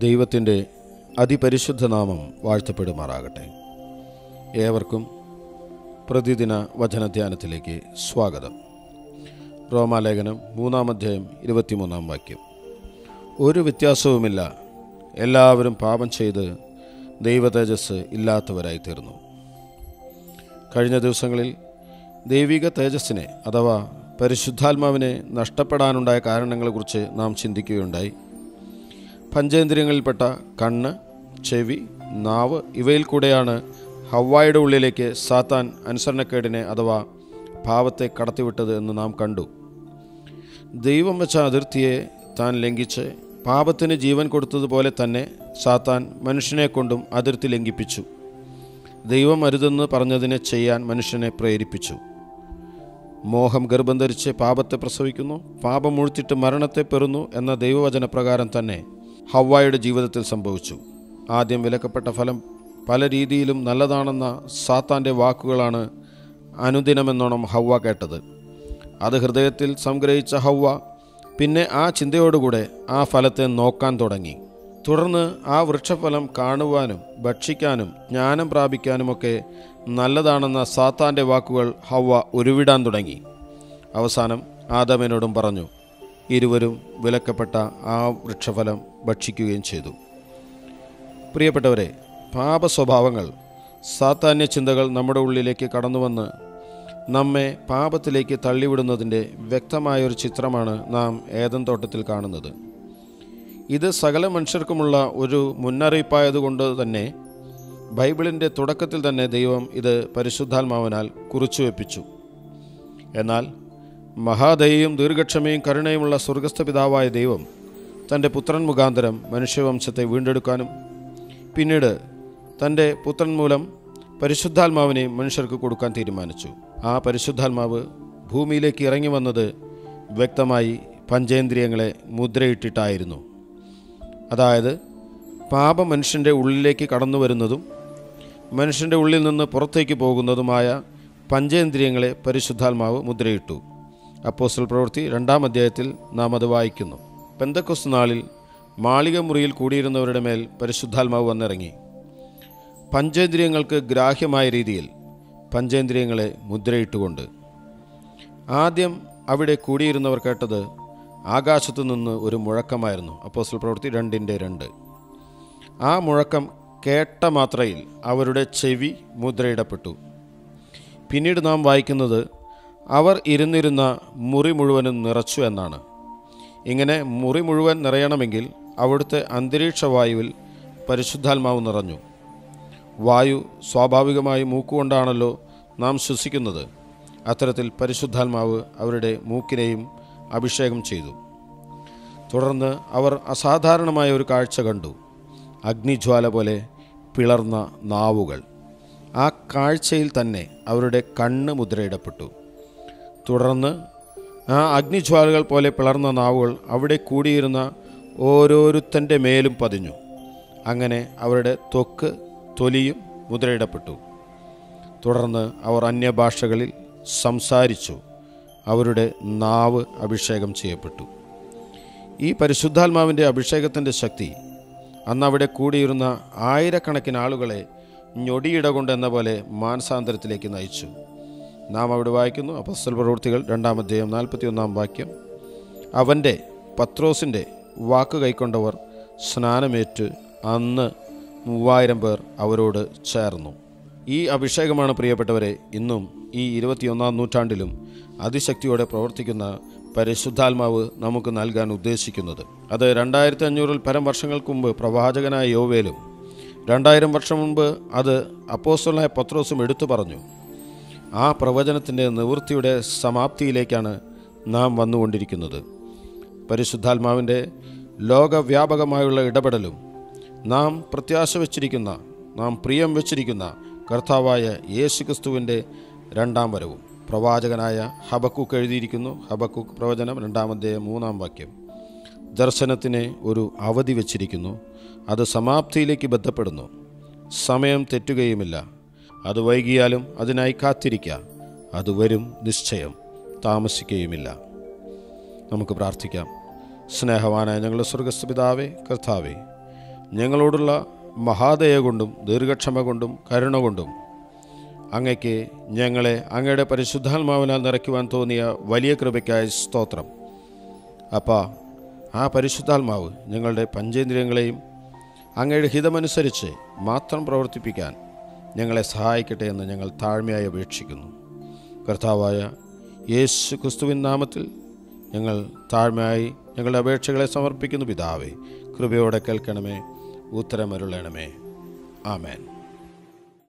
ദൈവത്തിന്റെ അതിപരിശുദ്ധ നാമം വാഴ്ത്തപ്പെടുമാറാകട്ടെ. ഏവർക്കും പ്രതിദിന വചനധ്യാനത്തിലേക്ക് സ്വാഗതം. റോമാലേഖനം മൂന്നാം അധ്യായം ഇരുപത്തിമൂന്നാം വാക്യം. ഒരു വ്യത്യാസവുമില്ല. എല്ലാവരും പാപം ചെയ്ത് ദൈവതേജസ് ഇല്ലാത്തവരായി തീർന്നു. കഴിഞ്ഞ ദിവസങ്ങളിൽ ദൈവിക തേജസ്സിനെ അഥവാ പരിശുദ്ധാത്മാവിനെ നഷ്ടപ്പെടാനുണ്ടായ കാരണങ്ങളെക്കുറിച്ച് നാം ചിന്തിക്കുകയുണ്ടായി. പഞ്ചേന്ദ്രിയങ്ങളിൽപ്പെട്ട കണ്ണ് ചെവി നാവ് ഇവയിൽ കൂടെയാണ് ഹവായുടെ ഉള്ളിലേക്ക് സാത്താൻ അനുസരണക്കേടിനെ അഥവാ ഭാവത്തെ കടത്തിവിട്ടത് എന്ന് നാം കണ്ടു. ദൈവം വെച്ച അതിർത്തിയെ താൻ ലംഘിച്ച് പാപത്തിന് ജീവൻ കൊടുത്തതുപോലെ തന്നെ സാത്താൻ മനുഷ്യനെ കൊണ്ടും അതിർത്തി ലംഘിപ്പിച്ചു. ദൈവം അരുതെന്ന് പറഞ്ഞതിനെ ചെയ്യാൻ മനുഷ്യനെ പ്രേരിപ്പിച്ചു. മോഹം ഗർഭം ധരിച്ച് പാപത്തെ പ്രസവിക്കുന്നു പാപം മുഴുത്തിട്ട് മരണത്തെ പെറുന്നു എന്ന ദൈവവചനപ്രകാരം തന്നെ ഹവ്വായുടെ ജീവിതത്തിൽ സംഭവിച്ചു. ആദ്യം വിലക്കപ്പെട്ട ഫലം പല രീതിയിലും നല്ലതാണെന്ന സാത്താന്റെ വാക്കുകളാണ് അനുദിനമെന്നോണം ഹവ്വ കേട്ടത്. അത് ഹൃദയത്തിൽ സംഗ്രഹിച്ച ഹവ്വ പിന്നെ ആ ചിന്തയോടുകൂടെ ആ ഫലത്തെ നോക്കാൻ തുടങ്ങി. തുടർന്ന് ആ വൃക്ഷഫലം കാണുവാനും ഭക്ഷിക്കാനും ജ്ഞാനം പ്രാപിക്കാനുമൊക്കെ നല്ലതാണെന്ന സാത്താന്റെ വാക്കുകൾ ഹവ്വ ഉരുവിടാൻ തുടങ്ങി. അവസാനം ആദമിനോടും പറഞ്ഞു ഇരുവരും വിലക്കപ്പെട്ട ആ വൃക്ഷഫലം ഭക്ഷിക്കുകയും ചെയ്തു. പ്രിയപ്പെട്ടവരെ പാപ സ്വഭാവങ്ങൾ സാത്താന്യ ചിന്തകൾ നമ്മുടെ ഉള്ളിലേക്ക് കടന്നുവന്ന് നമ്മെ പാപത്തിലേക്ക് തള്ളിവിടുന്നതിന്റെ വ്യക്തമായൊരു ചിത്രമാണ് നാം ഏതൻ തോട്ടത്തിൽ കാണുന്നത്. ഇത് സകല മനുഷ്യർക്കുമുള്ള ഒരു മുന്നറിയിപ്പായതുകൊണ്ട് തന്നെ ബൈബിളിന്റെ തുടക്കത്തിൽ തന്നെ ദൈവം ഇത് പരിശുദ്ധാത്മാവിനാൽ കുറിച്ചു വെപ്പിച്ചു എന്നാൽ മഹാദയയും ദീർഘക്ഷമയും കരുണയുമുള്ള സ്വർഗസ്ഥ പിതാവായ ദൈവം തന്റെ പുത്രൻ മുഖാന്തരം മനുഷ്യവംശത്തെ വീണ്ടെടുക്കാനും പിന്നീട് തന്റെ പുത്രൻ മൂലം പരിശുദ്ധാത്മാവിനെ മനുഷ്യർക്ക് കൊടുക്കാൻ തീരുമാനിച്ചു. ആ പരിശുദ്ധാത്മാവ് ഭൂമിയിലേക്ക് ഇറങ്ങി വന്നത് വ്യക്തമായി പഞ്ചേന്ദ്രിയങ്ങളെ മുദ്രയിട്ടിട്ടായിരുന്നു. അതായത് പാപം മനുഷ്യന്റെ ഉള്ളിലേക്ക് കടന്നു വരുന്നതും മനുഷ്യന്റെ ഉള്ളിൽ നിന്ന് പുറത്തേക്ക് പോകുന്നതുമായ പഞ്ചേന്ദ്രിയങ്ങളെ പരിശുദ്ധാത്മാവ് മുദ്രയിട്ടു. അപ്പോസ്റ്റൽ പ്രവൃത്തി രണ്ടാം അധ്യായത്തിൽ നാം അത് വായിക്കുന്നു. പെന്തക്കൊസ് നാളിൽ മാളിക മുറിയിൽ കൂടിയിരുന്നവരുടെ മേൽ പരിശുദ്ധാത്മാവ് വന്നിറങ്ങി. പഞ്ചേന്ദ്രിയങ്ങൾക്ക് ഗ്രാഹ്യമായ രീതിയിൽ പഞ്ചേന്ദ്രിയങ്ങളെ മുദ്രയിട്ടുകൊണ്ട്. ആദ്യം അവിടെ കൂടിയിരുന്നവർ കേട്ടത് ആകാശത്തു നിന്ന് ഒരു മുഴക്കമായിരുന്നു. അപ്പോസ്റ്റൽ പ്രവൃത്തി രണ്ടിന്റെ രണ്ട്. ആ മുഴക്കം കേട്ട മാത്രയിൽ അവരുടെ ചെവി മുദ്രയിടപ്പെട്ടു. പിന്നീട് നാം വായിക്കുന്നത് അവർ ഇരുന്നിരുന്ന മുറി മുഴുവനും നിറച്ചു എന്നാണ്. ഇങ്ങനെ മുറി മുഴുവൻ നിറയണമെങ്കിൽ അവിടുത്തെ അന്തരീക്ഷ വായുവിൽ പരിശുദ്ധാത്മാവ് നിറഞ്ഞു. വായു സ്വാഭാവികമായി മൂക്കുകൊണ്ടാണല്ലോ നാം ശ്വസിക്കുന്നത്. അത്തരത്തിൽ പരിശുദ്ധാത്മാവ് അവരുടെ മൂക്കിനെയും അഭിഷേകം ചെയ്തു. തുടർന്ന് അവർ അസാധാരണമായ ഒരു കാഴ്ച കണ്ടു. അഗ്നിജ്വാല പോലെ പിളർന്ന നാവുകൾ. ആ കാഴ്ചയിൽ തന്നെ അവരുടെ കണ്ണ് മുദ്രയിടപ്പെട്ടു. തുടർന്ന് ആ അഗ്നിജ്വാലകൾ പോലെ പിളർന്ന നാവുകൾ അവിടെ കൂടിയിരുന്ന ഓരോരുത്തന്റെ മേലും പതിഞ്ഞു. അങ്ങനെ അവരുടെ ത്വക്ക് തൊലിയും മുദ്രയിടപ്പെട്ടു. തുടർന്ന് അവർ അന്യഭാഷകളിൽ സംസാരിച്ചു. അവരുടെ നാവ് അഭിഷേകം ചെയ്യപ്പെട്ടു. ഈ പരിശുദ്ധാത്മാവിന്റെ അഭിഷേകത്തിന്റെ ശക്തി അന്ന് അവിടെ കൂടിയിരുന്ന ആയിരക്കണക്കിന് ആളുകളെ ഞൊടിയിട കൊണ്ടെന്ന പോലെ മാനസാന്തരത്തിലേക്ക് നയിച്ചു. നാം അവിടെ വായിക്കുന്നു അപ്പസ്തൽ പ്രവൃത്തികൾ രണ്ടാമധ്യായം നാൽപ്പത്തിയൊന്നാം വാക്യം. അവന്റെ പത്രോസിന്റെ വാക്ക് കൈക്കൊണ്ടവർ സ്നാനമേറ്റ് അന്ന് മൂവായിരം പേർ അവരോട് ചേർന്നു. ഈ അഭിഷേകമാണ് പ്രിയപ്പെട്ടവരെ ഇന്നും ഈ ഇരുപത്തിയൊന്നാം നൂറ്റാണ്ടിലും അതിശക്തിയോടെ പ്രവർത്തിക്കുന്ന പരിശുദ്ധാത്മാവ് നമുക്ക് നൽകാൻ ഉദ്ദേശിക്കുന്നത്. അത് രണ്ടായിരത്തി അഞ്ഞൂറിൽ പരം വർഷങ്ങൾക്ക് മുമ്പ് പ്രവാചകനായ യോവേലും രണ്ടായിരം വർഷം മുമ്പ് അത് അപ്പോസ്റ്റലായ പത്രോസും എടുത്തു പറഞ്ഞു. ആ പ്രവചനത്തിന്റെ നിവൃത്തിയുടെ സമാപ്തിയിലേക്കാണ് നാം വന്നുകൊണ്ടിരിക്കുന്നത്. പരിശുദ്ധാത്മാവിന്റെ ലോകവ്യാപകമായുള്ള ഇടപെടലും നാം പ്രത്യാശ വച്ചിരിക്കുന്ന നാം പ്രിയം വച്ചിരിക്കുന്ന കർത്താവായ യേശു ക്രിസ്തുവിന്റെ രണ്ടാം വരവും. പ്രവാചകനായ ഹബക്കുക്ക് എഴുതിയിരിക്കുന്നു. ഹബക്കുക്ക് പ്രവചനം രണ്ടാമത്തെ മൂന്നാം വാക്യം. ദർശനത്തിന് ഒരു അവധി വച്ചിരിക്കുന്നു. അത് സമാപ്തിയിലേക്ക് ബന്ധപ്പെടുന്നു. സമയം തെറ്റുകയുമില്ല. അത് വൈകിയാലും അതിനായി കാത്തിരിക്കുക അത് വരും നിശ്ചയം. താമസിക്കുകയുമില്ല. നമുക്ക് പ്രാർത്ഥിക്കാം. സ്നേഹവാനായ ഞങ്ങളുടെ സ്വർഗസ്ഥ പിതാവേ കർത്താവേ ഞങ്ങളോടുള്ള മഹാദയ കൊണ്ടും ദീർഘക്ഷമ കൊണ്ടും കരുണ കൊണ്ടും അങ്ങയ്ക്ക് ഞങ്ങളെ അങ്ങയുടെ പരിശുദ്ധാത്മാവിനാൽ നിറയ്ക്കുവാൻ തോന്നിയ വലിയ കൃപയ്ക്കായി സ്തോത്രം. അപ്പാ ആ പരിശുദ്ധാത്മാവ് ഞങ്ങളുടെ പഞ്ചേന്ദ്രിയങ്ങളെയും അങ്ങയുടെ ഹിതമനുസരിച്ച് മാത്രം പ്രവർത്തിപ്പിക്കാൻ ഞങ്ങളെ സഹായിക്കട്ടെ എന്ന് ഞങ്ങൾ താഴ്മയായി അപേക്ഷിക്കുന്നു. കർത്താവായ യേശു ക്രിസ്തുവിൻ നാമത്തിൽ ഞങ്ങൾ താഴ്മയായി ഞങ്ങളുടെ അപേക്ഷകളെ സമർപ്പിക്കുന്നു. പിതാവേ കൃപയോടെ കേൾക്കണമേ ഉത്തരമരുളണമേ. ആമേൻ.